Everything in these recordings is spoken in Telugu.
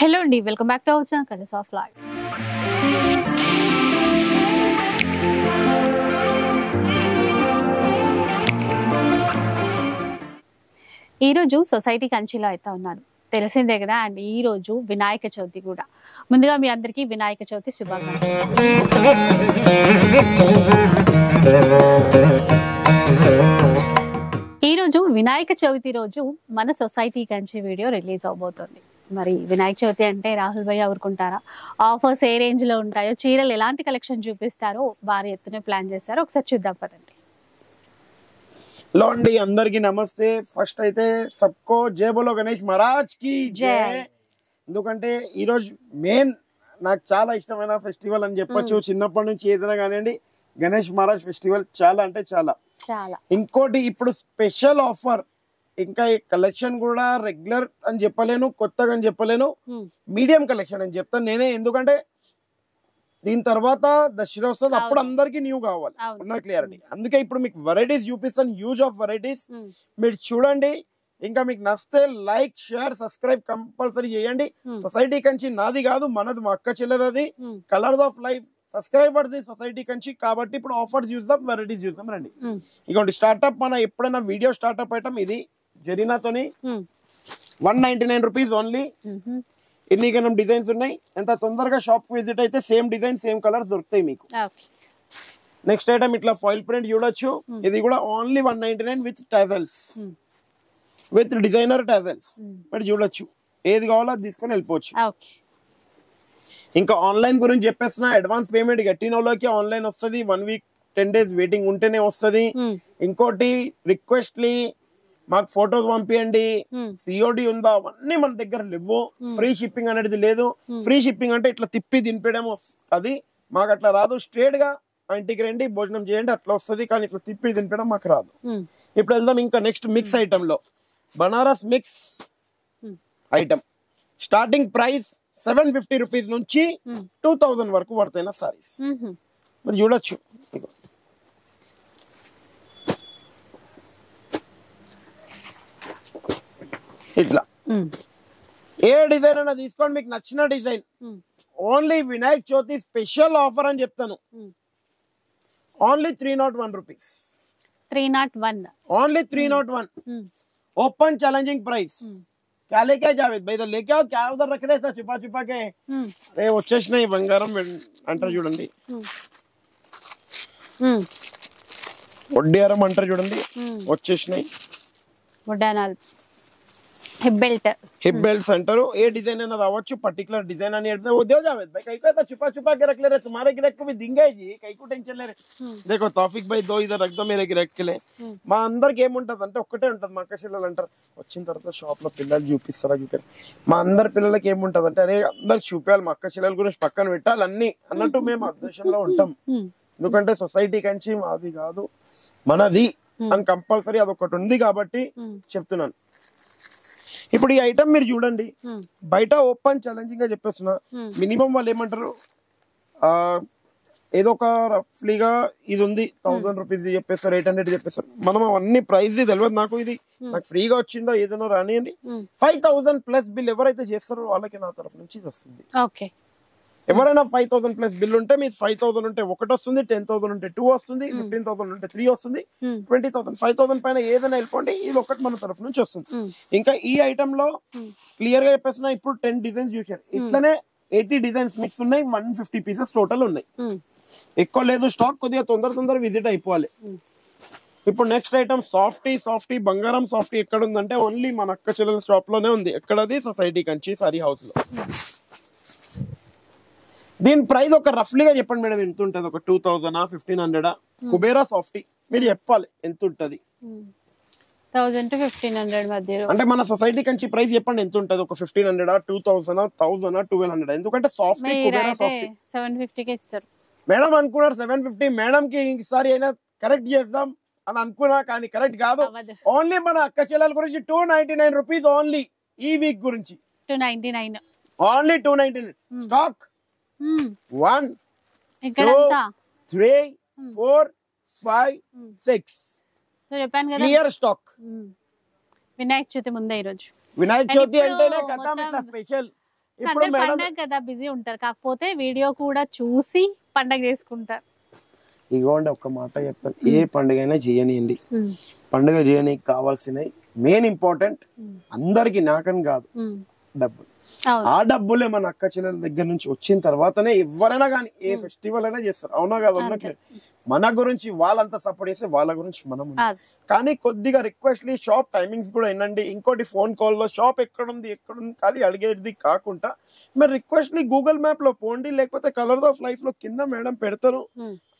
హలో అండి welcome back to our channel of life. ఈరోజు సొసైటీ కంచిలో అయితే ఉన్నాను తెలిసిందే కదా అండ్ ఈ రోజు వినాయక చవితి కూడా. ముందుగా మీ అందరికీ వినాయక చవితి శుభాకాంక్షలు. ఈ రోజు వినాయక చవితి రోజు మన సొసైటీ కంచి వీడియో రిలీజ్ అవబోతుంది. మరి వినాయక చవితి అంటే రాహుల్ భయ్య ఊరుకుంటారా? ఆఫర్స్ ఏ రేంజ్లో ఉంటాయో చీరలు ఎలాంటి కలెక్షన్ చూపిస్తారో భారీ ఎత్తున ప్లాన్ చేస్తారో ఒకసారి చూద్దాం పదండి. హలో అండి అందరికి నమస్తే. ఫస్ట్ అయితే సబ్కో జై బోలో గణేష్ మహారాజ్కి జై. జై. ఎందుకంటే ఈరోజు మెయిన్ నాకు చాలా ఇష్టమైన ఫెస్టివల్ అని చెప్పొచ్చు. చిన్నప్పటి నుంచి ఏదైనా కానివ్వండి గణేష్ మహారాజ్ ఫెస్టివల్ చాలా అంటే చాలా. ఇంకోటి ఇప్పుడు స్పెషల్ ఆఫర్ ఇంకా ఈ కలెక్షన్ కూడా రెగ్యులర్ అని చెప్పలేను కొత్తగా అని చెప్పలేను. మీడియం కలెక్షన్ అని చెప్తాను నేనే ఎందుకంటే దీని తర్వాత దసరా వస్తుంది. అప్పుడు. అందరికి న్యూ కావాలి. ఉన్న క్లియారిటీ అందుకే ఇప్పుడు మీకు వెరైటీస్ చూపిస్తాను. యూజ్ ఆఫ్ వెరైటీస్ మీరు చూడండి. ఇంకా మీకు నచ్చితే లైక్ షేర్ సబ్స్క్రైబ్ కంపల్సరీ చేయండి. సొసైటీ కంచి నాది కాదు మనది మా అక్క చెల్లెలది ఉమ్, colours of life subscribers society Kanchi. కాబట్టి ఇప్పుడు ఆఫర్స్ చూద్దాం వెరైటీస్ చూద్దాం రండి. ఇదిగోండి స్టార్ట్అప్ మన ఎప్పుడైనా వీడియో స్టార్ట్అప్ ఐటమ్ ఇది. జరీనాతోని one ninety nine rupees only um, ఎన్ని గనం డిజైన్స్ ఉన్నాయి? ఎంత తొందరగా షాప్ విజిట్ అయితే సేమ్ డిజైన్ సేమ్ కలర్స్ దొరుకుతాయి మీకు. నెక్స్ట్ ఐటమ్ ఇట్లా ఫాయిల్ ప్రింట్ చూడొచ్చు. ఇది కూడా only one ninety nine with tassels with designer tassels మరి చూడొచ్చు. ఏది కావాలో అది తీసుకొని వెళ్ళిపోవచ్చు. ఓకే ఇంకా ఆన్లైన్ గురించి చెప్పేస్తున్నా అడ్వాన్స్ పేమెంట్ కట్టిన వాళ్ళకి ఆన్లైన్ వస్తుంది. One week ten days waiting ఉంటేనే వస్తుంది. ఇంకోటి రిక్వెస్ట్లీ మాకు ఫొటోస్ పంపించండి ఉమ్, సిఓడి ఉందా? అవన్నీ మన దగ్గర లేవు. ఫ్రీ షిప్పింగ్ అనేది లేదు. ఫ్రీ షిప్పింగ్ అంటే ఇట్లా తిప్పి దింపడం అది మాకు అట్లా రాదు. స్ట్రేట్గా మా ఇంటికి రండి భోజనం చేయండి అట్లా వస్తుంది. కానీ ఇట్లా తిప్పి దింపడం మాకు రాదు. ఇప్పుడు వెళ్దాం ఇంకా next mix ఐటమ్లో Banaras mix. Item starting price seven fifty rupees నుంచి టూ థౌజండ్ వరకు పడతాయి సారీస్ మరి చూడొచ్చు. ఇట్లా. ఏ డిజైన్ అన్నా తీసుకోండి మీకు నచ్చిన design. Only Vinayak Chavithi special offer అని చెప్తాను. Only three not one rupees. Three not one. Only three not one. Open challenging price क्या జావేద్? బై भाई इधर రకరే సార్ చిపా చిపాకే रख వచ్చేసిన ఈ బంగారం అంటారు చూడండి. వడ్డేరం అంటారు చూడండి. వచ్చేసినాయి. వడ్డానాలు. హిప్ బెల్ట్ हिप बेल्ट అంటారు ఏ డిజైన్ అయినా రావచ్చు పర్టికులర్ డిజైన్ అని అంటే वो दे जावेद भाई कई को ऐसा छुपा छुपा के रख ले रहे तुम्हारे गिरक को भी दिंगे जी कई को टेंशन ले रहे देखो तौफिक भाई दो इधर रख दो मेरे गिरक के लिए మా అందరికి ఏముంటది అంటే ఒక్కటే ఉంటది మా అక్క చెల్లెలు అంటారు వచ్చిన తర్వాత షాప్ లో పిల్లలు చూపిస్తారా చూపారు మా అందరి పిల్లలకి ఏముంటది అంటే అరే అందరికి చూపించాలి మా అక్క చెల్లెల గురించి పక్కన పెట్టాలి అన్ని అన్నట్టు మేము ఆ ఉద్దేశంలో ఉంటాం ఉమ్, ఎందుకంటే సొసైటీ కంచి మాది కాదు మనది అని కంపల్సరీ అదొకటి ఉంది కాబట్టి ఉమ్, చెప్తున్నాను ఇప్పుడు ఈ ఐటమ్ మీరు చూడండి. ఉమ్, బయట ఓపెన్ ఛాలెంజింగ్గా చెప్పేస్తున్నా. Hmm. మినిమం వాళ్ళు ఏమంటారు? ఆ ఏదో ఒక రఫ్లీగా ఇది ఉంది. థౌసండ్ రూపీస్ చెప్పేస్తారు ఎయిట్ హండ్రెడ్ చెప్పేస్తారు. మనం అవన్నీ ప్రైస్ తెలియదు నాకు ఇది. నాకు ఫ్రీగా వచ్చిందో ఏదైనా రానియండి. ఫైవ్ థౌసండ్ ప్లస్ బిల్ ఎవరైతే చేస్తారో వాళ్ళకి నా తరఫు నుంచి ఇది వస్తుంది. ఓకే ఎవరైనా ఫైవ్ థౌసండ్ ప్లస్ బిల్ ఉంటే మీరు ఫైవ్ థౌసండ్ ఉంటే ఒకటి వస్తుంది టెన్ థౌసండ్ ఉంటే టూ వస్తుంది ఫిఫ్టీన్ థౌసండ్ ఉంటే త్రీ వస్తుంది ట్వంటీ థౌసండ్ ఫైవ్ థౌసండ్ పైన ఏదైనా వెళ్ళిపోండి ఇది ఒకటి మన తరఫు నుంచి వస్తుంది. ఇంకా ఈ ఐటమ్లో. క్లియర్గా చెప్పేసిన ఇప్పుడు టెన్ డిజైన్స్ చూసారు ఇట్లనే ఎయిటీ డిజైన్స్ మిక్స్ ఉన్నాయి వన్ ఫిఫ్టీ పీసెస్ టోటల్ ఉన్నాయి. ఎక్కువ లేదు స్టాక్ కొద్దిగా తొందర తొందర విజిట్ అయిపోవాలి. ఇప్పుడు నెక్స్ట్ ఐటమ్ సాఫ్టీ సాఫ్టీ బంగారం సాఫ్టీ ఎక్కడ ఉందంటే ఓన్లీ మన అక్క చెల్లెల షాప్లోనే ఉంది. ఎక్కడది? సొసైటీ కంచి సారీ హౌస్లో. దీని ప్రైస్ ఒక రఫ్లీగా చెప్పండి మేడం ఎంత ఉంటుంది? ఒక two thousand fifteen hundred Kubera softy. మీరు చెప్పాలి ఎంత ఉంటది? Um. Thousand to fifteen hundred మధ్యలో. అంటే మన సొసైటీ కంచి ప్రైస్ చెప్పండి ఎంత ఉంటుంది? ఒక fifteen hundred two thousand thousand twelve hundred ఎందుకంటే సాఫ్ట్ సెవెన్ ఫిఫ్టీకి ఇస్తారు. మేడం అనుకున్నారు సెవెన్ ఫిఫ్టీ మేడం కి ఈసారి అయినా కరెక్ట్ చేద్దాం అని అనుకున్నా కానీ కరెక్ట్ కాదు. ఓన్లీ మన అక్క చెల్లెల గురించి two ninety nine rupees only ఈ వీక్ గురించి. Two ninety nine only two ninety nine stock one. అంతా త్రీ ఫోర్ ఫైవ్ సిక్స్ కదా. Clear stock. వినాయక చవితి ముందే ఈరోజు. వినాయక చవితి అంటేనే ఇట్లా స్పెషల్ ఇప్పుడు పండగ కదా బిజీ ఉంటారు. కాకపోతే వీడియో కూడా చూసి పండగ చేసుకుంటారు. ఇగోండి ఒక్క మాట చెప్తాను. ఏ పండుగ అయినా చేయనియండి. పండుగ చేయనీకి కావాల్సినవి మెయిన్ ఇంపార్టెంట్. అందరికి నాకని కాదు. డబ్బులు. ఆ డబ్బులే మన అక్క చెల్లెల దగ్గర నుంచి వచ్చిన తర్వాతనే ఎవరైనా కానీ ఏ ఫెస్టివల్ అయినా చేస్తారు. అవునా కాదు? ఉన్నట్లే. మన గురించి వాళ్ళంతా సపోర్ట్ చేస్తే వాళ్ళ గురించి మనం. కానీ కొద్దిగా రిక్వెస్ట్లీ షాప్ టైమింగ్స్ కూడా వినండి. ఇంకోటి ఫోన్ కాల్లో షాప్ ఎక్కడుంది ఎక్కడుంది ఖాళీ అడిగేది కాకుండా మీరు రిక్వెస్ట్లీ గూగుల్ మ్యాప్లో పోండి లేకపోతే కలర్ ఆఫ్ లైఫ్లో కింద మేడం పెడతారు.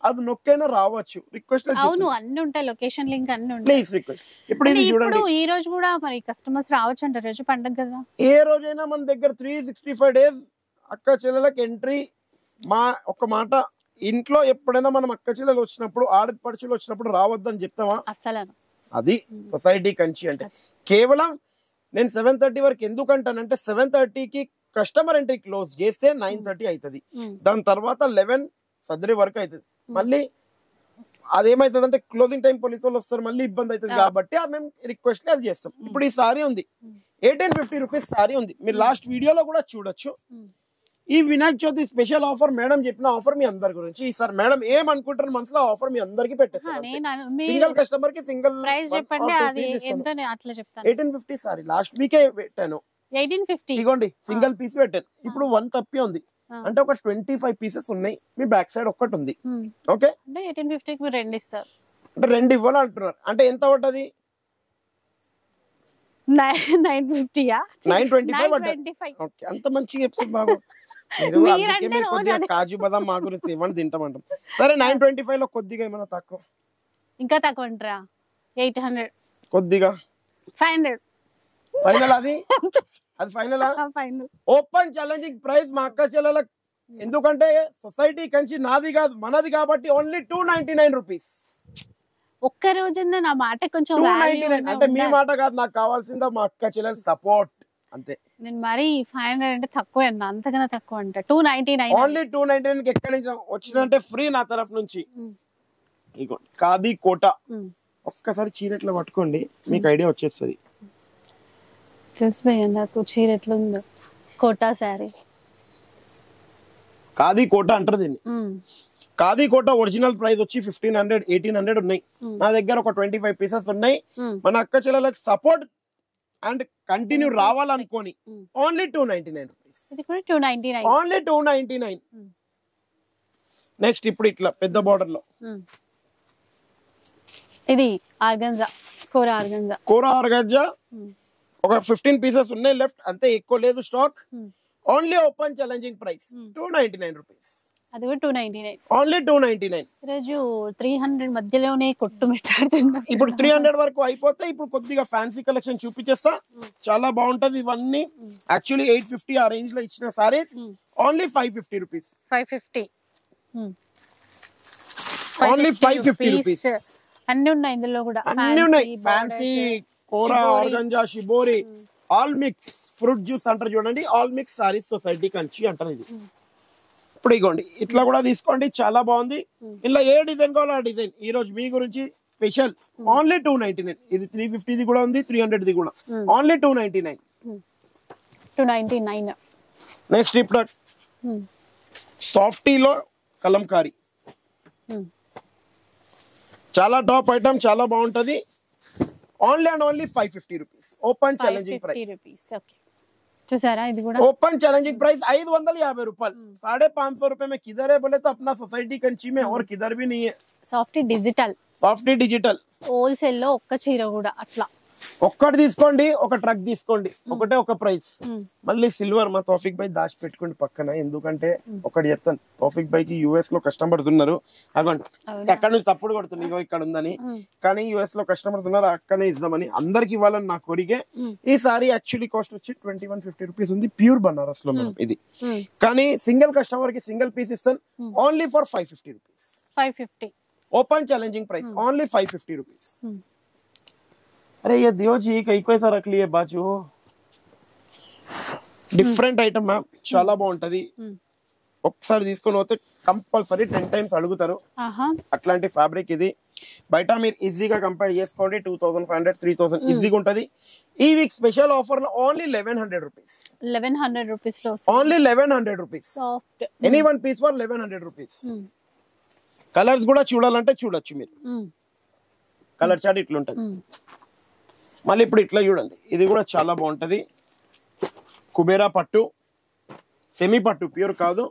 అది నొక్కైనా రావచ్చు. రిక్వెస్ట్ అవును అన్ని ఉంటాయి లొకేషన్ లింక్ అన్ని ఉంటాయి. ప్లీజ్ రిక్వెస్ట్ ఇప్పుడు ఇది ఇప్పుడు చూడండి ఈ రోజు కూడా మరి కస్టమర్స్ రావచ్చు అంటారు రోజు పండగ కదా. ఏ రోజైనా మన దగ్గర త్రీ సిక్స్టీ ఫైవ్ డేస్ అక్క చెల్లెలకు ఎంట్రీ మా ఒక మాట ఇంట్లో ఎప్పుడైనా మనం అక్క చెల్లెలు వచ్చినప్పుడు ఆడపడుచులు వచ్చినప్పుడు రావద్దని చెప్తామా? అస్సలు అది సొసైటీ కంచి అంటే. కేవలం నేను సెవెన్ థర్టీ వరకు ఎందుకు అంటానంటే సెవెన్ థర్టీకి కస్టమర్ ఎంట్రీ క్లోజ్ చేస్తే నైన్ థర్టీ అవుతుంది దాని తర్వాత లెవెన్ సదరి వరకు అవుతుంది మళ్ళీ అదేమైతుంది అంటే క్లోజింగ్ టైం పోలీసు వాళ్ళు వస్తారు మళ్ళీ ఇబ్బంది అవుతుంది. కాబట్టి మేము రిక్వెస్ట్ అది చేస్తాం. ఇప్పుడు ఈ సారీ ఉంది. ఎయిటీన్ ఫిఫ్టీ రూపీస్ సారీ ఉంది. మీరు లాస్ట్ వీడియోలో కూడా చూడొచ్చు. ఈ Vinayaka Chavithi special offer madam చెప్పిన ఆఫర్ మీ అందరి గురించి. ఈసారి మేడం ఏం అనుకుంటారు మనసులో ఆఫర్ మీ అందరికి పెట్టేస్తారు సింగిల్ కస్టమర్కి single eighteen fifty sari last వీకే పెట్టాను. ఇగోండి సింగిల్ పీస్ పెట్టాను. ఇప్పుడు వన్ తప్పి ఉంది. అంటే ఒక ట్వంటీ ఫైవ్ పీసెస్ ఉన్నాయి. మీ బ్యాక్ సైడ్ ఒక్కటి ఉంది. ఓకే? అంటే ఎయిటీన్ ఫిఫ్టీకి మీరు రెండు ఇస్తారు. అంటే రెండు ఇవ్వాలి అంటున్నారు. అంటే ఎంత పడ్డది? నైన్ ఫిఫ్టీయా? 925 పడ్డది. Twenty five. ఓకే అంత మంచిగా చెప్తుంది బాబు. కాజు బదాం మా గురించి ఇవ్వండి తింటామంటాం. సరే నైన్ ట్వంటీ ఫైవ్లో కొద్దిగా ఏమైనా తక్కువ? ఇంకా తక్కువ అంటారా? Eight hundred. కొద్దిగా. Five hundred. ఫైనల్ అది? అది ఫైనల్ ఓపెన్ ఛాలెంజింగ్ ప్రైస్ మా అక్క చెల్లెల ఎందుకంటే సొసైటీ కంచి నాది కాదు మనది కాబట్టి only two ninety nine rupees ఒక్క రోజున నా మాట కొంచెం అంటే మీ. మాట కాదు నాకు కావాల్సిందా మా అక్క చెల్లెల సపోర్ట్ అంతే. నేను మరి ఫైవ్ హండ్రెడ్ అంటే తక్కువ అన్న అంతకన్నా తక్కువ అంట. Two ninety nine only two ninety nine ఎక్కడి నుంచి వచ్చిందంటే ఫ్రీ నా తరఫు నుంచి. ఇగో ఖాదీ కోట. ఒక్కసారి చీరట్లో పట్టుకోండి మీకు ఐడియా వచ్చేస్తుంది. తెలిసిపోయాను నాకు చీర ఎట్లుందో. కోటా శారీ. ఖాదీ కోట అంటారు దీన్ని. ఖాదీ కోట ఒరిజినల్ ప్రైస్ వచ్చి ఫిఫ్టీన్ హండ్రెడ్ ఎయిటీన్ హండ్రెడ్ ఉన్నాయి. నా దగ్గర ఒక ట్వంటీ ఫైవ్ పీసెస్ ఉన్నాయి. మన అక్క చెల్లెలకు support and continue రావాలనుకోని. Only two ninety nine rupees. Only two ninety nine. Next ఇప్పుడు ఇట్లా పెద్ద బార్డర్లో. ఇది ఆర్గంజా కూర ఆర్గంజా. కూర ఆర్గజ్జా ఒక ఫిఫ్టీన్ పీసెస్ ఉన్నాయి లెఫ్ట్ అంతే ఎక్కువ లేదు stock only open challenging price. Two ninety nine rupees అది కూడా two ninety nine only two ninety nine ఈరోజు త్రీ హండ్రెడ్ మధ్యలోనే కొట్టు మెట్టాడుతున్నా ఇప్పుడు త్రీ హండ్రెడ్ వరకు అయిపోతే ఇప్పుడు కొద్దిగా ఫ్యాన్సీ కలెక్షన్ చూపించేస్తా. చాలా బాగుంటది ఇవన్నీ. యాక్చువల్లీ ఎయిట్ ఫిఫ్టీ ఆ రేంజ్లో ఇచ్చిన saris. Only five fifty rupees five fifty only five fifty rupees అన్ని ఉన్నాయి ఇందులో కూడా. అన్ని ఉన్నాయి. Fancy. Kora. Organza shibori. All mix fruit juice అంటారు చూడండి. All mix saris society Kanchi అంటారు ఇది. ఇప్పుడు ఇగోండి ఇట్లా కూడా తీసుకోండి. చాలా బాగుంది. ఇలా ఏ డిజైన్ కావాలో ఆ డిజైన్. ఈ రోజు మీ గురించి special. Only two ninety nine ఇది త్రీ ఫిఫ్టీది కూడా ఉంది త్రీ హండ్రెడ్ది కూడా. Only two ninety nine two ninety nine next ఇప్పుడు సాఫ్టీలో కలంకారీ. చాలా టాప్ ఐటమ్ చాలా బాగుంటది. only and only five fifty rupees open five challenging fifty price rupees okay చూసారా ఇది కూడా ओपन चैलेंजिंग प्राइस ఐదు వందల యాభై రూపాయలు साढ़े पाँच सौ रुपए में किधर है बोले तो अपना सोसाइटी कंची में और किधर भी नहीं है soft digital soft digital wholesale లో ఒక్క చీర కూడా అట్లా ఒక్కటి తీసుకోండి ఒక ట్రక్ తీసుకోండి. ఒకటే ఒక ప్రైస్. మళ్ళీ సిల్వర్ మా తోఫిక్ బై దాచి పెట్టుకోండి పక్కన. ఎందుకంటే ఒకటి చెప్తాను తోఫిక్ బై కి యుఎస్లో కస్టమర్స్ ఉన్నారు అవ్వండి ఎక్కడ నుంచి తప్పుడు కొడుతుంది? ఇగో ఇక్కడ ఉందని. కానీ యుఎస్లో కస్టమర్స్ ఉన్నారు అక్కడనే ఇద్దామని. అందరికి ఇవ్వాలని నా కోరికే. ఈసారి యాక్చువల్లీ కాస్ట్ వచ్చి ట్వంటీ వన్ ఫిఫ్టీ రూపీస్ ఉంది. ప్యూర్ బనారస్లో మేడం ఇది. కానీ సింగిల్ కస్టమర్కి సింగిల్ పీస్ ఇస్తాను. Only for five fifty rupees. Five fifty. Open challenging price. Only five fifty rupees. अरे ये दियो जी कई कोई सा रख लिए बाजू డిఫరెంట్ ఐటమ్ మ్యామ్ చాలా బాగుంటది ఒకసారి తీసుకొని పోతే కంపల్సరీ టెన్ టైమ్స్ అడుగుతారు ఆహా అట్లాంటి ఫ్యాబ్రిక్ ఇది బయట మీరు ఈజీగా కంపేర్ చేసుకోండి two thousand five hundred three thousand ఈజీగా ఉంటుంది ఈ వీక్ స్పెషల్ ఆఫర్ లో only eleven hundred rupees eleven hundred rupees లో only eleven hundred rupees soft any one piece for eleven hundred rupees colours కూడా చూడాలంటే చూడొచ్చు మీరు కలర్ చార్ట్ ఇట్లా ఉంటుంది మళ్ళీ ఇప్పుడు ఇట్లా చూడండి. ఇది కూడా చాలా బాగుంటది. కుబేరా పట్టు సెమీ పట్టు ప్యూర్ కాదు.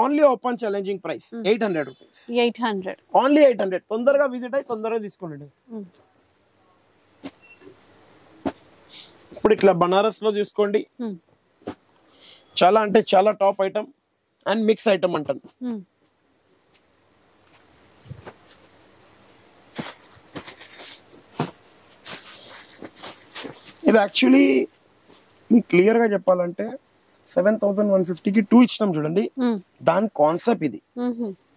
Only open challenging price eight hundred rupees eight hundred only eight hundred తొందరగా విజిట్ అయ్యి తొందరగా తీసుకోండి. ఇప్పుడు ఇట్లా బనారస్లో చూసుకోండి చాలా అంటే చాలా top item and mix item అంటాను. ఇది యాక్చువల్లీ మీకు క్లియర్గా చెప్పాలంటే సెవెన్ థౌసండ్ వన్ ఫిఫ్టీకి టూ ఇచ్చినాం చూడండి. దాని కాన్సెప్ట్ ఇది.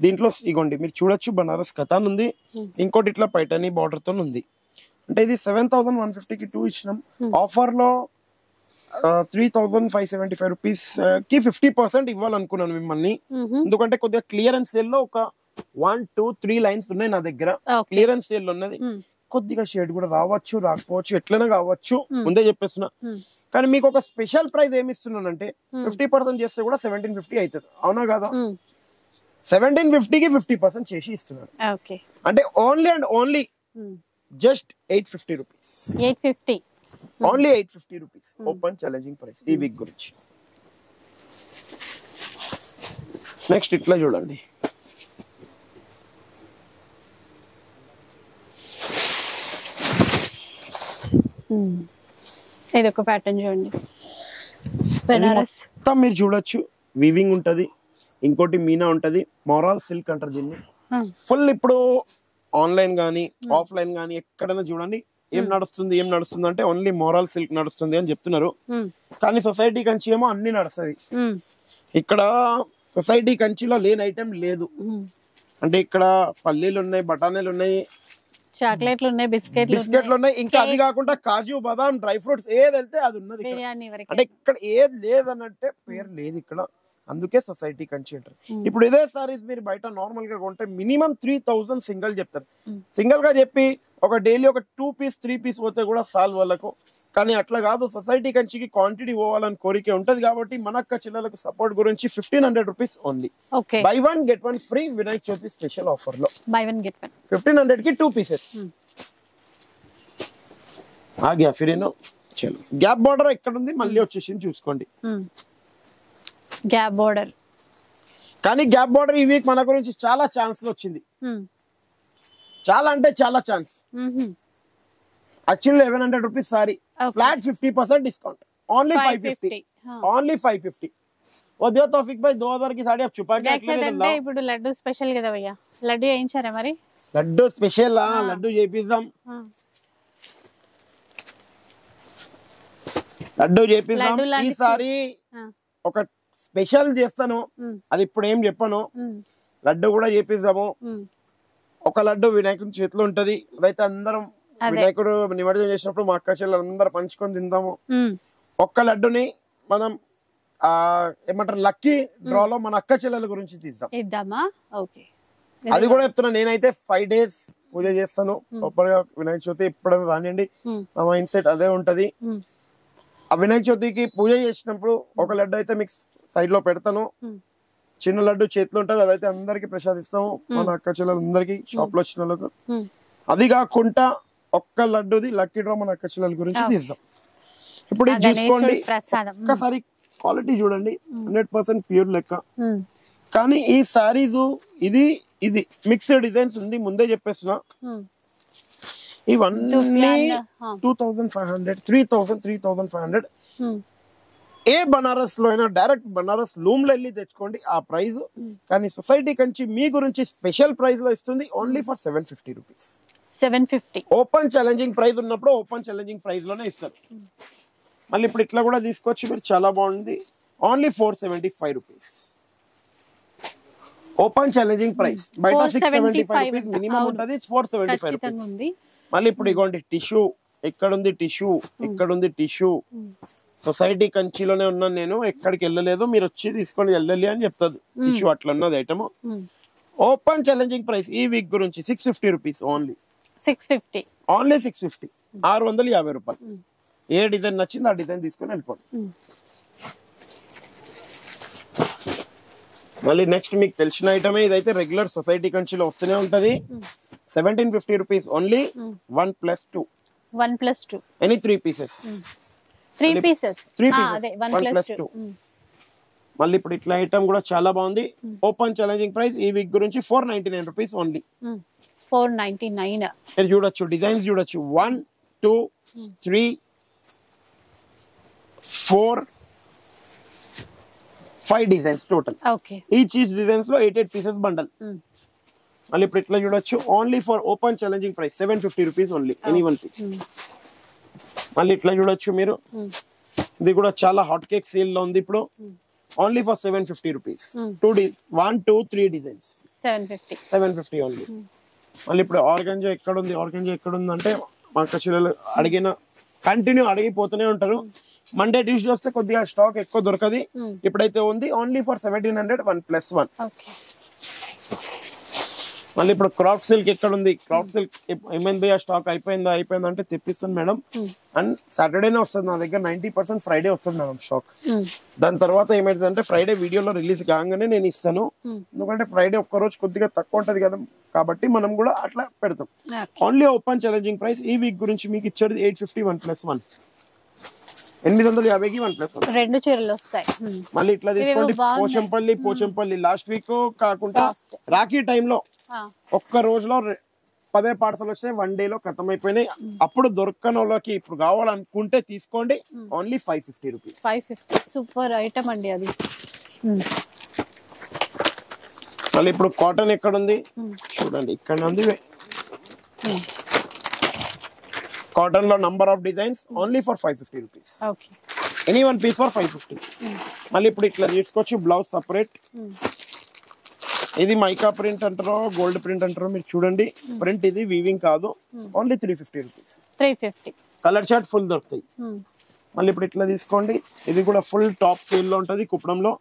దీంట్లో ఇగోండి మీరు చూడొచ్చు బనారస్ కథాన్ ఉంది. ఇంకోటి ఇట్లా పైటనీ బార్డర్తో ఉంది. అంటే ఇది సెవెన్ థౌసండ్ వన్ ఫిఫ్టీకి టూ ఇచ్చినాం. ఆఫర్లో three thousand five seventy five రూపీస్కి ఫిఫ్టీ పర్సెంట్ ఇవ్వాలనుకున్నాను మిమ్మల్ని. ఎందుకంటే కొద్దిగా క్లియరెన్స్ సేల్లో ఒక వన్ టూ త్రీ లైన్స్ ఉన్నాయి నా దగ్గర. క్లియరెన్స్ సేల్ ఉన్నది. కొద్దిగా షేడ్ కూడా రావచ్చు రాకపోవచ్చు ఎట్లైనా కావచ్చు. ముందే చెప్పేస్తున్నా. కానీ మీకు ఒక స్పెషల్ ప్రైస్ ఏమి ఇస్తున్నానంటే ఫిఫ్టీ పర్సెంట్ చేస్తే కూడా సెవెంటీన్ ఫిఫ్టీ అవుతుంది అవునా కదా? సెవెంటీన్ ఫిఫ్టీకి ఫిఫ్టీ పర్సెంట్ చేసి ఇస్తున్నాను. ఓకే అంటే only and only just eight fifty rupees eight fifty only eight fifty rupees open challenging price ఈ వీక్ గురించి. నెక్స్ట్ ఇట్లా చూడండి. ఇది ఒక ప్యాటర్న్ చూడండి. బెనారస్ మొత్తం మీరు చూడొచ్చు. వీవింగ్ ఉంటది. ఇంకోటి మీనా ఉంటది. మొరాల్ సిల్క్ అంటారు దీన్ని. ఫుల్ ఇప్పుడు ఆన్లైన్ గానీ ఆఫ్లైన్ గానీ ఎక్కడైనా చూడండి. ఏం నడుస్తుంది ఏం నడుస్తుంది అంటే ఓన్లీ మోరల్ సిల్క్ నడుస్తుంది అని చెప్తున్నారు. కానీ సొసైటీ కంచి ఏమో అన్ని నడుస్తుంది. ఇక్కడ సొసైటీ కంచిలో లేని ఐటెం లేదు. అంటే ఇక్కడ పల్లీలు ఉన్నాయి బఠానీలు ఉన్నాయి చాక్లెట్లు ఉన్నాయి బిస్కెట్లు బిస్కెట్లు ఉన్నాయి. ఇంకా అది కాకుండా కాజు బాదాం డ్రై ఫ్రూట్స్ ఏది వెళ్తే అది ఉన్నది అంటే ఇక్కడ ఏది లేదనంటే పేరు లేదు ఇక్కడ. అందుకే సొసైటీ కంచి అంటారు. ఇప్పుడు ఇదే సారీస్ మీరు బయట నార్మల్గా కొంటే మినిమం త్రీ థౌసండ్ సింగిల్ చెప్తారు. సింగిల్గా చెప్పి ఒక డైలీ ఒక టూ పీస్ త్రీ పీస్ పోతే కూడా సాల్ వాళ్ళకు. కానీ అట్లా కాదు సొసైటీ కంచికి క్వాంటిటీ పోవాలని కోరిక ఉంటది కాబట్టి మనక్క చిల్లలకు సపోర్ట్ గురించి fifteen hundred rupees only okay buy one get one free Vinayak Chavithi special ఆఫర్లో. Buy one get one fifteen హండ్రెడ్కి టూ పీసెస్ ఆ గయా ఫిర్ ఏనో చలో గ్యాప్ బార్డర్ ఎక్కడ ఉంది? మళ్ళీ వచ్చేసింది చూసుకోండి. గ్యాప్ బోర్డర్ కానీ గ్యాప్ బార్డర్ ఈ వీక్ మన గురించి చాలా ఛాన్స్ వచ్చింది. చాలా అంటే చాలా chance actual eleven hundred rupees sari flat fifty percent discount only five fifty only five fifty వద్యో తోఫిక్ బై దో హజార్కి సాడీ ఇప్పుడు లడ్డు స్పెషల్ కదా భయ్యా. లడ్డు చేయించారా మరి? లడ్డు స్పెషల్ లడ్డు చేపిద్దాం. లడ్డు చేపిద్దాం. ఈసారి ఒక స్పెషల్ చేస్తాను. అది ఇప్పుడు ఏం చెప్పను. లడ్డు కూడా చేపిద్దాము. ఒక లడ్డు వినాయకుని చేతిలో ఉంటది. అదైతే అందరం వినాయకుడు నిమజ్జనం చేసినప్పుడు మా అక్క చెల్లెలు అందరం పంచుకొని తిందాము. ఒక్క లడ్డుని మనం ఆ ఏమంటారు లక్కీ డ్రాలో మన అక్క చెల్లెల గురించి తీద్దాం. అది కూడా చెప్తున్నా నేనైతే ఫైవ్ డేస్ పూజ చేస్తాను. గా వినాయక చవితి ఎప్పుడైనా రానియండి. నా మైండ్ సెట్ అదే ఉంటది. ఆ వినాయక చవితికి పూజ చేసినప్పుడు ఒక లడ్డు అయితే మీకు సైడ్లో పెడతాను. చిన్న లడ్డు చేతిలో ఉంటది అదైతే అందరికి ప్రసాదిస్తాము. మన అక్క చెల్లెలందరికి షాప్లో వచ్చిన వాళ్ళకు. అది కాకుండా ఒక్క లడ్డుది లక్కీ డ్రా మన అక్క చెల్లెల గురించి తీద్దాం. ఇప్పుడు ఇది చూసుకోండి. ఒక్కసారి క్వాలిటీ చూడండి. హండ్రెడ్ పర్సెంట్ ప్యూర్ లెక్క. కానీ ఈ సారీస్ ఇది ఇది మిక్స్డ్ డిజైన్స్ ఉంది ముందే చెప్పేస్తున్నా. ఇవన్నీ two thousand five hundred three thousand three thousand five hundred. ఏ బనారస్లో అయినా డైరెక్ట్ బనారస్ లూమ్లో వెళ్ళి తెచ్చుకోండి. ఆ ప్రైస్. కానీ సొసైటీ కంచి మీ గురించి స్పెషల్ ప్రైస్లో ఇస్తుంది only for seven fifty rupees seven fifty open challenging price ఉన్నప్పుడు ఓపెన్ ఛాలెంజింగ్ ప్రైస్లోనే ఇస్తారు. మళ్ళీ ఇప్పుడు ఇట్లా కూడా తీసుకోవచ్చు మీరు చాలా బాగుంది. Only four seventy five rupees open challenging price బయట six seventy five 475 rupees minimum. ఉంటుంది. ఫోర్ సెవెంటీ ఫైవ్ రూపీస్ మళ్ళీ ఇప్పుడు ఇగోండి టిష్యూ ఎక్కడుంది టిష్యూ ఎక్కడుంది టిష్యూ సొసైటీ కంచిలోనే ఉన్నాను నేను ఎక్కడికి వెళ్ళలేదు మీరు వచ్చి తీసుకొని వెళ్ళాలి అని చెప్తుంది. టిష్యూ అట్లా ఉన్నది ఐటమ్. ఓపెన్ ఛాలెంజింగ్ ప్రైస్ ఈ వీక్ గురించి six fifty rupees only six fifty only six fifty ఆరు వందల యాభై రూపాయలు. ఏ డిజైన్ నచ్చిందో ఆ డిజైన్ తీసుకొని వెళ్ళిపోండి. మళ్ళీ నెక్స్ట్ మీకు తెలిసిన ఐటమే ఇదైతే రెగ్యులర్ సొసైటీ కంచిలో వస్తూనే ఉంటది. Seventeen fifty rupees only one plus two one plus two any three pieces three pieces one plus plus two. మళ్ళీ ఇప్పుడు ఇట్లా ఐటమ్ కూడా చాలా బాగుంది. ఓపెన్ ఛాలెంజింగ్ ప్రైస్ ఈ వీక్ గురించి four ninety nine rupees only four ninety nine మీరు చూడొచ్చు డిజైన్స్ చూడొచ్చు. One two three four five designs total each each డిజైన్స్లో eight eight pieces bundle మళ్ళీ ఇప్పుడు ఇట్లా చూడొచ్చు. Only for open challenging price seven fifty rupees only any one piece మళ్ళీ ఇట్లా చూడొచ్చు మీరు. ఇది కూడా చాలా హాట్ కేక్ సేల్లో ఉంది ఇప్పుడు. Only for seven fifty rupees two D one two three designs seven fifty seven fifty only మళ్ళీ ఇప్పుడు ఆర్గంజా ఎక్కడ ఉంది ఆర్గంజా ఎక్కడ ఉంది అంటే మా కచ్చిలో అడిగిన కంటిన్యూ అడిగిపోతూనే ఉంటారు. మండే ట్యూస్డే వస్తే కొద్దిగా స్టాక్ ఎక్కువ దొరకది. ఇప్పుడైతే ఉంది. Only for seventeen hundred one plus one మళ్ళీ ఇప్పుడు క్రాఫ్ట్ సిల్క్ ఎక్కడ ఉంది క్రాఫ్ట్ సిల్క్ ఏమైంది భయ్యా స్టాక్ అయిపోయిందా? అయిపోయిందా అంటే తెప్పిస్తాను మేడం. అండ్ సాటర్డేనే వస్తుంది నా దగ్గర. నైన్టీ పర్సెంట్ ఫ్రైడే వస్తుంది మేడం స్టాక్. దాని తర్వాత ఏమైతుంది అంటే ఫ్రైడే వీడియోలో రిలీజ్ కాగానే నేను ఇస్తాను. ఎందుకంటే ఫ్రైడే ఒక్క రోజు కొద్దిగా తక్కువ ఉంటది కదా. కాబట్టి మనం కూడా అట్లా పెడతాం. ఓన్లీ ఓపెన్ ఛాలెంజింగ్ ప్రైస్ ఈ వీక్ గురించి మీకు ఇచ్చేది eight fifty one plus one ఎనిమిది వందల యాభైకి వన్ ప్లస్ రెండు చీరలు వస్తాయి. మళ్ళీ ఇట్లా తీసుకోండి. పోచంపల్లి పోచంపల్లి. లాస్ట్ వీక్ కాకుండా రాఖీ టైంలో ఒక్క రోజులో పదే పార్సల్ వచ్చినాయి వన్ డే లో ఖతం అయిపోయినాయి అప్పుడు దొరకని వాళ్ళకి ఇప్పుడు కావాలనుకుంటే తీసుకోండి only five fifty rupees five fifty super item అండి అది. మళ్ళీ ఇప్పుడు కాటన్ ఎక్కడ ఉంది చూడండి ఇక్కడ ఉంది. కాటన్లో number of designs only for five fifty rupees any one piece for five fifty మళ్ళీ ఇప్పుడు ఇట్లా తీసుకోవచ్చు బ్లౌజ్ సపరేట్ ఇది మైకా ప్రింట్ అంటారో గోల్డ్ ప్రింట్ అంటారో మీరు చూడండి. ప్రింట్ ఇది వీవింగ్ కాదు. Only three fifty rupees three fifty colour chart full దొరుకుతాయి. మళ్ళీ ఇప్పుడు ఇట్లా తీసుకోండి. ఇది కూడా ఫుల్ టాప్ సేల్లో ఉంటది కుప్పడంలో.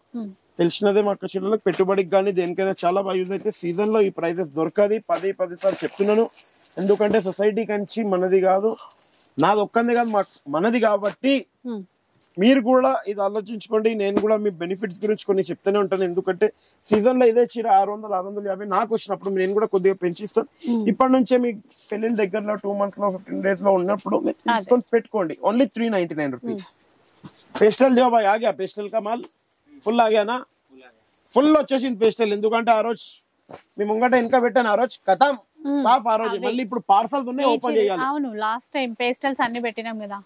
తెలిసినదే మా చిల్లలకు పెట్టుబడికి కానీ దేనికైనా చాలా బాగా యూజ్ అయితే సీజన్లో ఈ ప్రైజెస్ దొరకది. పది పది సార్లు చెప్తున్నాను. ఎందుకంటే సొసైటీ కంచి మనది కాదు. నాది ఒక్కంది కాదు మనది కాబట్టి మీరు కూడా ఇది ఆలోచించుకోండి నేను కూడా మీ బెనిఫిట్స్ గురించి కొన్ని చెప్తూనే ఉంటాను. ఎందుకంటే సీజన్లో ఇదే చీర ఆరు వందలు ఆరు వందలు యాభై నాకు వచ్చినప్పుడు నేను కూడా కొద్దిగా పెంచిస్తాను. ఇప్పటి నుంచే మీ పెళ్ళిన దగ్గరలో టూ మంత్స్లో ఫిఫ్టీన్ డేస్లో ఉన్నప్పుడు తీసుకొని పెట్టుకోండి. Only three ninety nine rupees pastel దేవా ఆగా పేస్టల్ కా మాల్? ఫుల్ ఆగానా ఫుల్ వచ్చేసింది పేస్టల్ ఎందుకంటే ఆ రోజు మీ ముంగట వెనక పెట్టాను ఆ రోజు కథం. సాఫ్ ఆ రోజు. మళ్ళీ ఇప్పుడు పార్సల్స్ ఉన్నాయి ఓపెన్ చేయాలి. అవును లాస్ట్ టైం పేస్టల్స్ అన్ని పెట్టినాం కదా.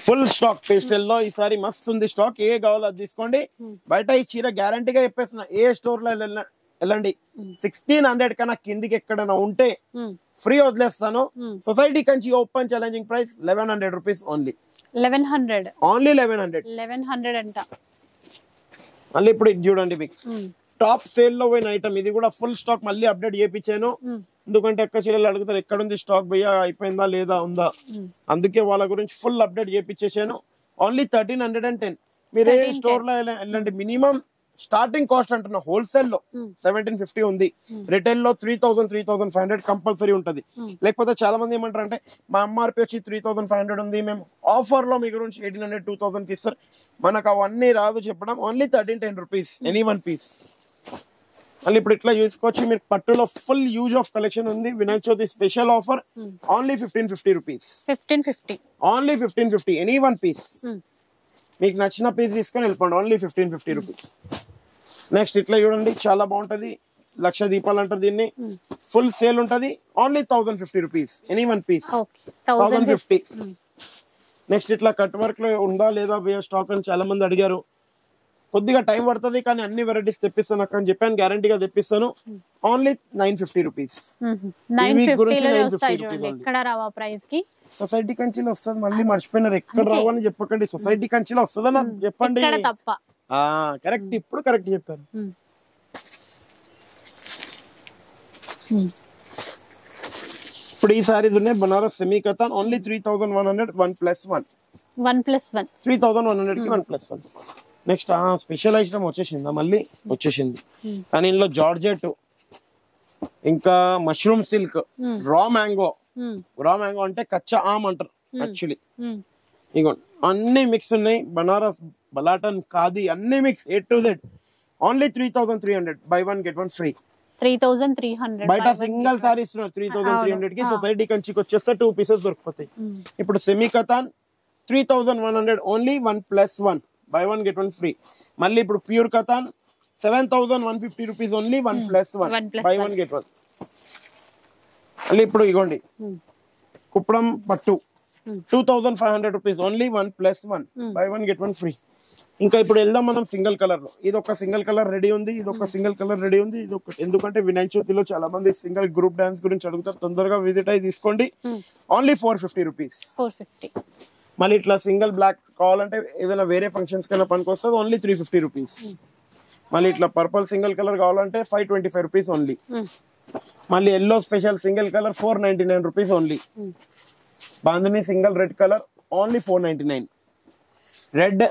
ఫుల్ స్టాక్ పేస్టల్లో ఈసారి మస్తు ఉంది స్టాక్. ఏ కావాలో అది తీసుకోండి. బయట ఈ చీర గ్యారంటీగా చెప్పేస్తున్నా. ఏ స్టోర్లో వెళ్ళ- వెళ్ళండి సిక్స్టీన్ హండ్రెడ్ కన్నా కిందికి ఎక్కడైనా ఉంటే ఫ్రీ వదిలేస్తాను. Society Kanchi open challenging price eleven hundred rupees only eleven hundred only eleven hundred eleven hundred అంట. మళ్ళీ ఇప్పుడు ఇది చూడండి మీకు. టాప్ సేల్లో పోయిన ఐటమ్ ఇది కూడా ఫుల్ స్టాక్ మళ్ళీ అప్డేట్ చేయించాను. ఎందుకంటే ఎక్క చీరలు అడుగుతారు? ఎక్కడ ఉంది స్టాక్ భయ్యా అయిపోయిందా లేదా ఉందా? అందుకే వాళ్ళ గురించి full update చేయించేసాను only thirteen hundred and ten మీరు ఏ స్టోర్లో వెళ్ళ- వెళ్ళండి. మినిమం స్టార్టింగ్ కాస్ట్ అంటున్నా హోల్సేల్లో సెవెంటీన్ ఫిఫ్టీ ఉంది. రిటైల్లో three thousand three thousand five hundred compulsory ఉంటది. లేకపోతే చాలా మంది ఏమంటారు అంటే మా ఎంఆర్పి వచ్చి త్రీ థౌసండ్ ఫైవ్ హండ్రెడ్ ఉంది మేము ఆఫర్లో మీ గురించి ఎయిటీన్ హండ్రెడ్ టూ థౌసండ్కి ఇస్తారు. మనకు అవన్నీ రాదు చెప్పడం only thirteen ten rupees any one piece మళ్ళీ ఇప్పుడు ఇట్లా చూసుకోవచ్చు మీరు పట్టులో ఫుల్ యూజ్ ఆఫ్ కలెక్షన్ ఉంది. Vinayaka Chavithi special offer only fifteen fifty rupees fifteen fifty only fifteen fifty any one piece మీకు నచ్చిన పీస్ తీసుకొని వెళ్ళిపోండి only fifteen fifty rupees next ఇట్లా చూడండి చాలా బాగుంటది. లక్ష దీపాలు అంటారు దీన్ని. ఫుల్ సేల్ ఉంటది. Only thousand fifty rupees any one piece thousand fifty next ఇట్లా కట్ వర్క్లో ఉందా లేదా స్టాక్ అని చాలా మంది అడిగారు. కొద్దిగా టైం పడుతుంది కానీ అన్ని వెరైటీస్ తెప్పిస్తాను అక్క అని చెప్పాను గ్యారంటీగా తెప్పిస్తాను. Only nine fifty rupees nine week గురించి ఫిఫ్టీలోనే 950 వస్తాయి rupees చూడండి only. ఎక్కడ రావా ప్రైస్కి? సొసైటీ కంచిలో వస్తుంది మళ్ళీ మర్చిపోయినారు ఎక్కడ రావని చెప్పకండి సొసైటీ కంచిలో వస్తుందని చెప్పండి. కరెక్ట్ ఇప్పుడు కరెక్ట్ చెప్పారు. ఇప్పుడు ఈ సారీస్ ఉన్నాయి Banaras semi katan only three thousand one hundred one plus one one plus one three thousand one హండ్రెడ్కి one plus one next special item వచ్చేసిందా? మళ్ళీ వచ్చేసింది. కానీ ఇందులో జార్జెట్ ఇంకా mushroom silk raw mango. Raw mango అంటే కచ్చా ఆమ్ అంటారు యాక్చువల్లీ ఇగోండి అన్ని మిక్స్ ఉన్నాయి. బనారస్ బలాటన్ ఖాదీ అన్ని mix A to Z only three thousand three hundred buy one get one free three thousand three hundred బయట సింగిల్ సారీ ఇస్తున్నారు త్రీ థౌసండ్ త్రీ హండ్రెడ్కి సొసైటీ కంచికి వచ్చేస్తే టూ పీసెస్ దొరికిపోతాయి ఇప్పుడు semi katan three thousand one hundred only one plus one buy one get one free మళ్ళీ ఇప్పుడు pure katan seven thousand one fifty rupees only one plus one buy one. One get one మళ్ళీ ఇప్పుడు ఇగోండి. కుప్పడం పట్టు. Two thousand five hundred rupees only one plus one buy one get one free ఇంకా ఇప్పుడు వెళ్దాం మనం సింగిల్ కలర్లో ఇది ఒక సింగిల్ కలర్ రెడీ ఉంది ఇది ఒక సింగిల్ కలర్ రెడీ ఉంది ఇది ఒక ఎందుకంటే వినాయక చవితిలో చాలా మంది సింగిల్ గ్రూప్ డాన్స్ గురించి అడుగుతారు. తొందరగా విజిట్ అయ్యి తీసుకోండి. Only four fifty rupees four fifty మళ్ళీ ఇట్లా సింగిల్ బ్లాక్ కావాలంటే ఏదైనా వేరే ఫంక్షన్స్ కైనా పనికి వస్తుంది ఓన్లీ త్రీ ఫిఫ్టీ రూపీస్ మళ్ళీ ఇట్లా పర్పల్ సింగిల్ కలర్ కావాలంటే five twenty five rupees only మళ్ళీ yellow special single colour four ninety nine rupees only bandhani single red colour only four ninety nine red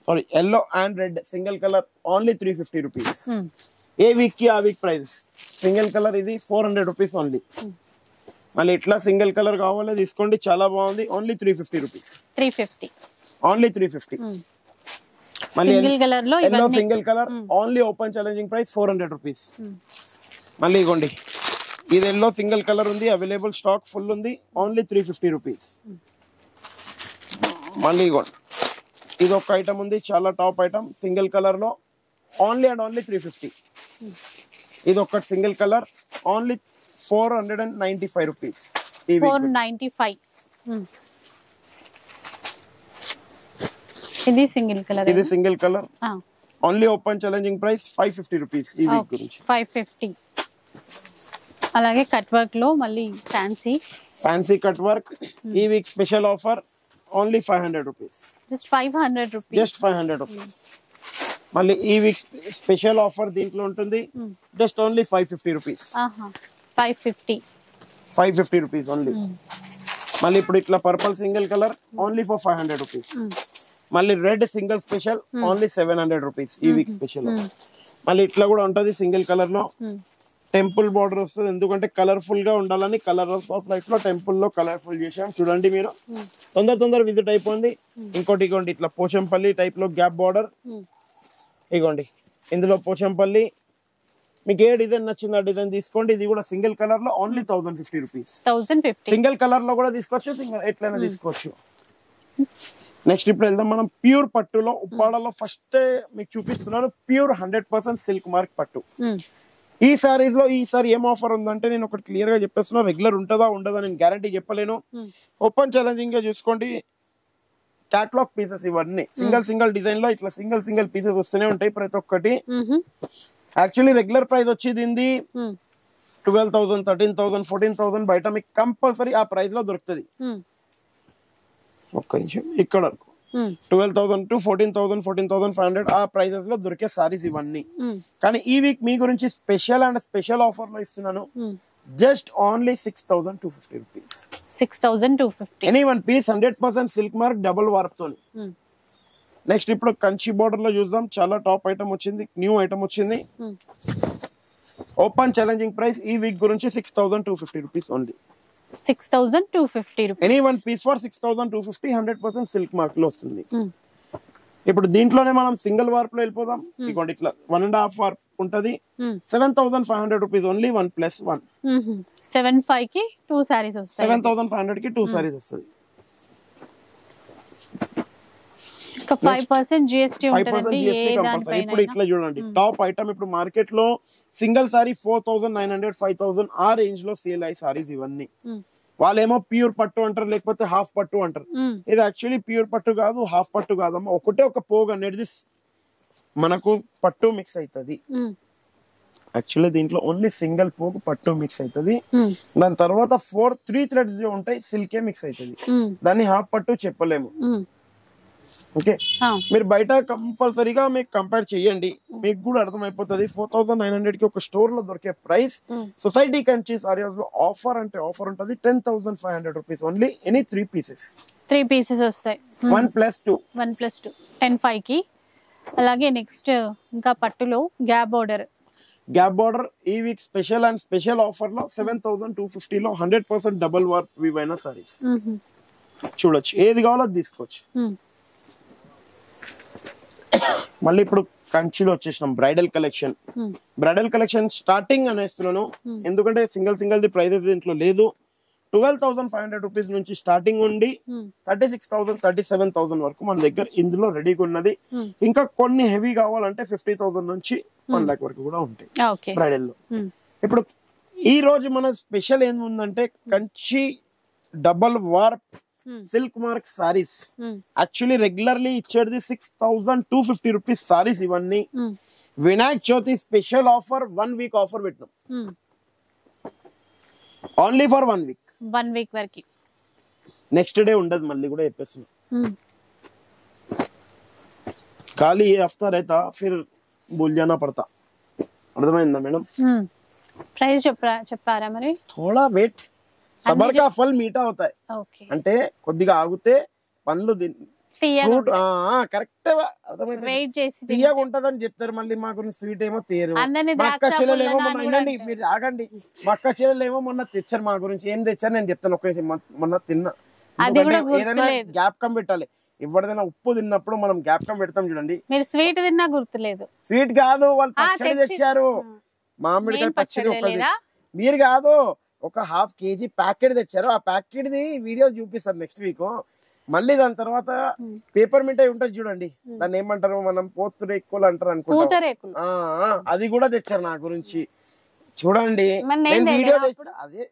sari yellow and red single colour only three fifty rupees ఏ వీక్కి ఆ వీక్ ప్రైస్ సింగిల్ కలర్ ఇది ఫోర్ హండ్రెడ్ రూపీస్ ఓన్లీ మళ్ళీ ఇట్లా సింగిల్ కలర్ కావాలి తీసుకోండి చాలా బాగుంది. Only three fifty rupees three fifty only three fifty మళ్ళీ సింగిల్ కలర్లో yellow single colour only open challenging price four hundred rupees మళ్ళీ ఇగోండి. ఇది ఎల్లో సింగిల్ కలర్ ఉంది అవైలబుల్ స్టాక్ ఫుల్ ఉంది ఓన్లీ త్రీ ఫిఫ్టీ రూపీస్ మళ్ళీ ఇగోండి. ఇది ఒక ఐటమ్ ఉంది చాలా టాప్ ఐటమ్ సింగిల్ కలర్లో only and only three fifty ఇది ఒకటి single colour only four hundred and ninety five rupees four ninety five. ఇది సింగిల్ కలర్ ఇది single colour. Only open challenging price five fifty rupees ఈ వీక్ గురించి. ఫైవ్ ఫిఫ్టీ అలాగే కట్ వర్క్లో మళ్ళీ ఫ్యాన్సీ ఫ్యాన్సీ కట్ వర్క్ ఈ week special offer only five hundred rupees just five hundred rupees just five hundred rupees మళ్ళీ ఈ వీక్ స్పెషల్ ఆఫర్ దీంట్లో ఉంటుంది. Just only five fifty rupees five fifty. Five fifty rupees only మళ్ళీ ఇప్పుడు ఇట్లా purple single colour only for five hundred rupees మళ్ళీ red single special only seven hundred rupees ఈ వీక్ స్పెషల్ మళ్ళీ ఇట్లా కూడా ఉంటది సింగిల్ కలర్లో. టెంపుల్ బార్డర్ వస్తుంది ఎందుకంటే కలర్ఫుల్గా ఉండాలని కలర్ ఆఫ్ లైఫ్లో టెంపుల్లో కలర్ఫుల్ చేసాం చూడండి మీరు. తొందర తొందర విజిట్ అయిపోయింది ఇంకోటి ఇగోండి ఇట్లా పోచంపల్లి టైప్లో గ్యాప్ బార్డర్ ఇగోండి. ఇందులో పోచంపల్లి మీకు ఏ డిజైన్ నచ్చిందో ఆ డిజైన్ తీసుకోండి. ఇది కూడా సింగిల్ కలర్లో only thousand fifty rupees thousand fifty single కలర్లో కూడా తీసుకోవచ్చు సింగిల్ ఎట్లయినా తీసుకోవచ్చు. నెక్స్ట్ ఇప్పుడు వెళ్దాం. మనం ప్యూర్ పట్టులో ఉప్పాడలో ఫస్ట్ మీకు చూపిస్తున్నాను pure hundred percent silk mark పట్టు. ఈ సారీస్లో ఈసారి ఏం ఆఫర్ ఉందంటే నేను ఒకటి క్లియర్గా చెప్పేస్తున్నా రెగ్యులర్ ఉంటుందా ఉండదా నేను గ్యారంటీ చెప్పలేను. ఓపెన్ ఛాలెంజింగ్గా చూసుకోండి. క్యాట్లాగ్ పీసెస్ ఇవన్నీ సింగిల్ సింగిల్ డిజైన్లో ఇట్లా సింగిల్ సింగిల్ పీసెస్ వస్తూనే ఉంటాయి ప్రతి ఒక్కటి. యాక్చువల్లీ రెగ్యులర్ ప్రైస్ వచ్చేది ఏంది twelve thousand thirteen thousand fourteen thousand బయట మీకు కంపల్సరీ ఆ ప్రైస్లో దొరుకుతుంది. ఒక్క నిమిషం. ఇక్కడ twelve thousand to fourteen thousand fourteen thousand five hundred ఆ ప్రైజెస్లో దొరికే సారీస్ ఇవన్నీ. కానీ ఈ వీక్ మీ గురించి స్పెషల్ అండ్ స్పెషల్ ఆఫర్లో ఇస్తున్నాను. Just only six thousand two fifty rupees six thousand two fifty any one piece hundred percent silk mark double warp తోని నెక్స్ట్ ఇప్పుడు కంచి బోర్డర్లో చూద్దాం. చాలా టాప్ ఐటమ్ వచ్చింది. న్యూ ఐటమ్ వచ్చింది. ఓపెన్ ఛాలెంజింగ్ ప్రైస్ ఈ వీక్ గురించి six thousand two fifty rupees only six thousand two fifty rupees any one piece for six thousand two fifty hundred percent silk మార్క్లో వస్తుంది ఇప్పుడు దీంట్లోనే మనం సింగిల్ వార్ప్లో వెళ్ళిపోదాం. ఇదిగోండి ఇట్లా వన్ అండ్ హాఫ్ వార్ప్ ఉంటది. Seven thousand five hundred rupees only one plus one seven ఫైవ్కి టూ సారీస్ వస్తాయి. సెవెన్ థౌసండ్ ఫైవ్ హండ్రెడ్కి టూ సారీస్ వస్తుంది ఇంకా ఫైవ్ పర్సెంట్ జిఎస్టీ ఇప్పుడు ఇట్లా చూడండి టాప్ ఐటమ్ ఇప్పుడు మార్కెట్లో single sari four thousand nine hundred five thousand ఆ రేంజ్లో సేల్ అయ్యే సారీస్ ఇవన్నీ. వాళ్ళేమో ప్యూర్ పట్టు అంటారు లేకపోతే హాఫ్ పట్టు అంటారు. ఇది యాక్చువల్లీ ప్యూర్ పట్టు కాదు హాఫ్ పట్టు కాదమ్మా. ఒకటే ఒక పోగు అనేది మనకు పట్టు మిక్స్ అవుతుంది యాక్చువల్లీ దీంట్లో ఓన్లీ సింగిల్ పోగు పట్టు మిక్స్ అవుతుంది దాని తర్వాత ఫోర్ త్రీ థ్రెడ్స్ ఉంటాయి సిల్కే మిక్స్ అవుతుంది దాన్ని హాఫ్ పట్టు చెప్పలేము. ఓకే మీరు బయట కంపల్సరీగా మీకు కంపేర్ చేయండి. మీకు కూడా అర్థమైపోతుంది. ఫోర్ థౌసండ్ నైన్ హండ్రెడ్కి ఒక స్టోర్లో దొరికే ప్రైస్ సొసైటీ కంచి సారీస్లో ఆఫర్ అంటే ఆఫర్ ఉంటుంది. Ten thousand five hundred rupees only any three pieces three pieces వస్తాయి. One plus two one plus two ten ఫైవ్కి. అలాగే నెక్స్ట్ ఇంకా పట్టులో గ్యాప్ బోర్డర్ గ్యాప్ బార్డర్ ఈ వీక్ స్పెషల్ అండ్ స్పెషల్ ఆఫర్లో సెవెన్ థౌసండ్ టూ ఫిఫ్టీలో హండ్రెడ్ పర్సెంట్ డబల్ వర్క్ వివైన సారీస్ చూడొచ్చు. ఏది కావాలో తీసుకోవచ్చు. మళ్ళీ ఇప్పుడు కంచిలో వచ్చేసినాం bridal collection bridal collection starting అనేస్తున్నాను. Hmm. ఎందుకంటే సింగిల్ సింగిల్ ది ప్రైజెస్ దీంట్లో లేదు. Twelve thousand five hundred rupees నుంచి స్టార్టింగ్ ఉండి thirty six thousand thirty seven thousand వరకు మన దగ్గర ఇందులో రెడీగా ఉన్నది. ఇంకా కొన్ని హెవీ కావాలంటే ఫిఫ్టీ థౌసండ్ నుంచి వన్ లాక్ వరకు కూడా ఉంటాయి బ్రైడల్లో. ఇప్పుడు ఈ రోజు మన స్పెషల్ ఏంటంటే Kanchi double warp silk mark saris actually regularly ఇచ్చేది six thousand two fifty rupees saris ఇవన్నీ. Hmm. Vinayak Chavithi special offer one week offer పెట్టినాం. Only for one week one week వరకు. నెక్స్ట్ డే ఉండదు మళ్ళీ కూడా చెప్పేస్తున్నాం. Hmm. ఖాళీ ఏ హఫ్తా రైతా ఫిర్ బుల్జానా పడతా. అర్థమైందా మేడం? Hmm. ప్రైస్ చెప్పారా మరి? థోడా వెయిట్ సబర్కా ఫల్ మీఠా అవుతాయి. అంటే కొద్దిగా ఆగితే పండ్లు ఫ్రూట్ కరెక్ట్ తీయగా ఉంటదని చెప్తారు మళ్ళీ మాకు స్వీట్ ఏమో తీరు మా అక్క చెల్లెలేమో వినండి మీరు ఆగండి. మా అక్క చెల్లెలేమో మొన్న తెచ్చారు మా గురించి. ఏం తెచ్చారు నేను చెప్తాను ఒక మొన్న తిన్నా. ఏదైనా జ్ఞాపకం పెట్టాలి. ఎవరిదైనా ఉప్పు తిన్నప్పుడు మనం జ్ఞాపకం పెడతాం చూడండి. మీరు స్వీట్ తిన్నా గుర్తులేదు. స్వీట్ కాదు వాళ్ళు పచ్చడి తెచ్చారు. మామిడికాయ పచ్చడి మీరు కాదు. ఒక హాఫ్ కేజీ ప్యాకెట్ తెచ్చారు. ఆ ప్యాకెట్ ది వీడియో చూపిస్తారు నెక్స్ట్ వీక్ మళ్ళీ దాని తర్వాత. పేపర్ మిఠాయి ఉంటుంది చూడండి. దాన్ని ఏమంటారు? మనం పోతురు ఎక్కువ అంటారు అనుకుంటా. అది కూడా తెచ్చారు నా గురించి. చూడండి. వీడియో అదే.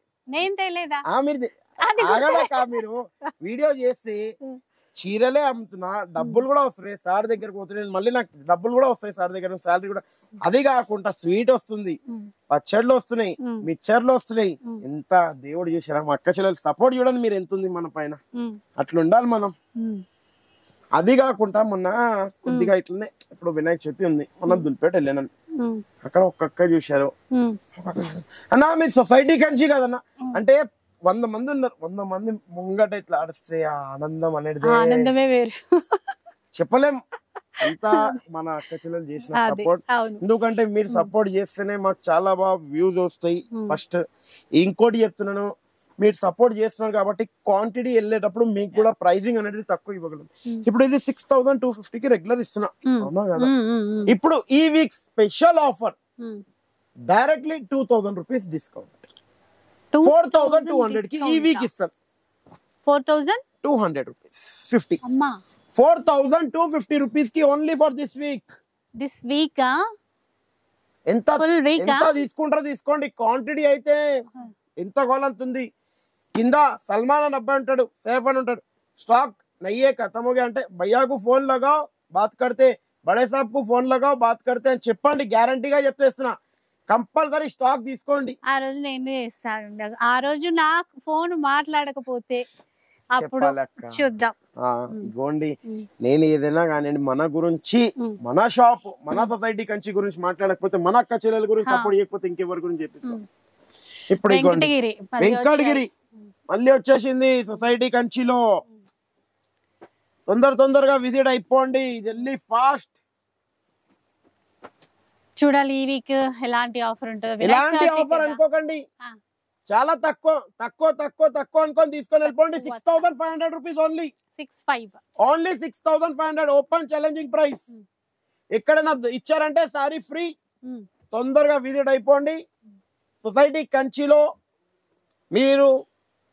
మీరు వీడియో చేసి. చీరలే అమ్ముతున్నా. డబ్బులు కూడా వస్తున్నాయి. సార్ దగ్గరకు పోతున్నాయి. మళ్ళీ నాకు డబ్బులు కూడా వస్తాయి సార్ దగ్గర. శాలరీ కూడా. అది కాకుండా స్వీట్ వస్తుంది. పచ్చళ్ళు వస్తున్నాయి. మిక్చర్లు వస్తున్నాయి. ఎంత దేవుడు చేశారా మా అక్క చెల్లెలు సపోర్ట్ చూడండి మీరు ఎంత ఉంది మన పైన. ఉమ్, అట్లా ఉండాలి మనం అది కాకుండా మొన్న కొద్దిగా ఇట్లనే ఇప్పుడు వినాయక చవితి ఉంది. మొన్న దులిపేట వెళ్ళాను. అక్కడ ఒక అక్క చూశారు. అన్నా మీ సొసైటీ కంచి కదన్నా. అంటే వంద మంది ఉన్నారు. వంద మంది ముంగట ఇట్లా అడిస్తే ఆ ఆనందం అనేది ఆనందమే వేరు. చెప్పలేం. అంతా మన అక్క చెల్లెలు చేసిన సపోర్ట్ ఎందుకంటే మీరు సపోర్ట్ చేస్తేనే మాకు చాలా బాగా వ్యూస్ వస్తాయి. ఫస్ట్ ఇంకోటి చెప్తున్నాను. మీరు సపోర్ట్ చేస్తున్నారు కాబట్టి క్వాంటిటీ వెళ్ళేటప్పుడు మీకు కూడా ప్రైజింగ్ అనేది తక్కువ ఇవ్వగలం. ఇప్పుడు ఇది సిక్స్ థౌసండ్ టూ ఫిఫ్టీకి రెగ్యులర్ ఇస్తున్నా. అవునా కదా? ఇప్పుడు ఈ week special offer. Directly two thousand rupees discount four thousand two హండ్రెడ్కి ఈ వీక్ ఇస్తారు four thousand two hundred rupees. Fifty four thousand two fifty రూపీస్కి only for this week this week ఎంత ఎంత తీసుకుంటారో తీసుకోండి. క్వాంటిటీ అయితే ఎంత గోలంతుంది. కింద సల్మాన్ అని అబ్బాయి ఉంటాడు సేఫ్ అని ఉంటాడు. స్టాక్ నయ్యే కథమోగే అంటే భయ్యాకు ఫోన్ లగావ్ బాత్ కడితే బడే సాబ్కు ఫోన్ లగావ్ బాత్ కడితే అని చెప్పండి. గ్యారంటీగా చెప్పేస్తున్నా కంపల్సరీ స్టాక్ తీసుకోండి ఆ రోజు నేను చేస్తాను ఆ రోజు నాకు ఫోన్ మాట్లాడకపోతే అప్పుడు. చూద్దాం. నేను ఏదైనా కానివ్వండి మన గురించి. మన షాప్ మన సొసైటీ కంచి గురించి మాట్లాడకపోతే మన అక్క చెల్లెల గురించి. సపోర్ట్ చేయకపోతే ఇంకెవరి గురించి చెప్పిస్తాం. ఇప్పుడు వెంకటగిరి మళ్ళీ వచ్చేసింది సొసైటీ కంచిలో తొందర తొందరగా విజిట్ అయిపోండి జల్దీ ఫాస్ట్ చూడాలి ఈ వీక్ ఎలాంటి ఆఫర్ ఉంటుందో. ఎలాంటి ఆఫర్. అనుకోకండి. చాలా తక్కువ తక్కువ తక్కువ తక్కువ అనుకొని తీసుకొని వెళ్ళిపోండి. Six thousand five hundred rupees only six five only six thousand five hundred open challenging price Hmm. ఎక్కడైనా ఇచ్చారంటే సారీ ఫ్రీ తొందరగా విజిట్ అయిపోండి. సొసైటీ కంచిలో మీరు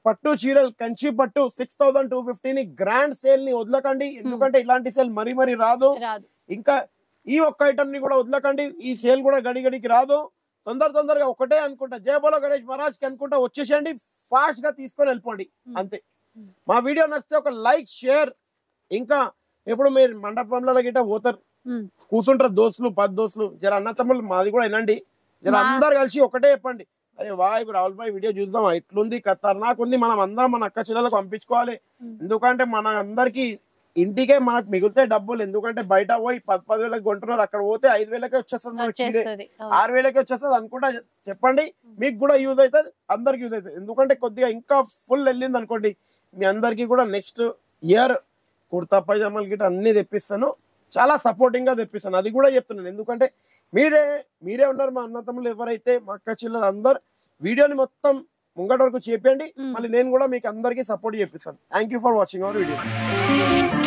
పట్టు చీరలు కంచి పట్టు సిక్స్ థౌసండ్ టూ ఫిఫ్టీని గ్రాండ్ సేల్ని వదలకండి. ఎందుకంటే ఇలాంటి సేల్ మరీ మరీ రాదు. ఇంకా ఈ ఒక్క ఐటమ్ని కూడా వదలకండి. ఈ సేల్ కూడా గడి గడికి రాదు. తొందర తొందరగా ఒకటే అనుకుంటా. జయ బోలో గణేష్ మహారాజ్కి అనుకుంటా వచ్చేసేయండి. ఫాస్ట్గా తీసుకొని వెళ్ళిపోండి. అంతే. మా వీడియో నచ్చితే ఒక లైక్ షేర్. ఇంకా ఇప్పుడు మీరు మండపంలో గిట్ట పోతారు. కూర్చుంటారు దోస్తులు పది దోస్తులు. జర అన్న తమ్ముళ్ళు మాది కూడా వినండి. జర అందరు కలిసి ఒకటే చెప్పండి. అరే వా ఇప్పుడు రాహుల్ భాయ్ వీడియో చూద్దాం ఇట్లుంది ఖతర్నాక్ ఉంది మనం అందరం మన అక్క చెల్లెలకు పంపించుకోవాలి. ఎందుకంటే మన అందరికి ఇంటికే మనకు మిగిలితే డబ్బులు. ఎందుకంటే బయట పోయి పది పది వేలకు కొంటున్నారు. అక్కడ పోతే ఐదు వేలకే వచ్చేస్తుంది మనకి ఆరు వేలకే వచ్చేస్తుంది అనుకుంటా చెప్పండి. మీకు కూడా యూజ్ అవుతుంది అందరికి యూజ్ అవుతుంది. ఎందుకంటే కొద్దిగా ఇంకా ఫుల్ వెళ్ళింది అనుకోండి మీ అందరికి కూడా నెక్స్ట్ ఇయర్ కుర్తా పైజామాలు గిట్ట అన్ని తెప్పిస్తాను. చాలా సపోర్టింగ్గా తెప్పిస్తాను. అది కూడా చెప్తున్నాను. ఎందుకంటే మీరే మీరే ఉన్నారు మా అన్నతమ్ములు ఎవరైతే మా అక్క చెల్లెలు అందరు వీడియోని మొత్తం ముంగట వరకు చేపండి Mm. మళ్ళీ నేను కూడా మీకు అందరికీ సపోర్ట్ చేపిస్తాను. Thank you for watching our video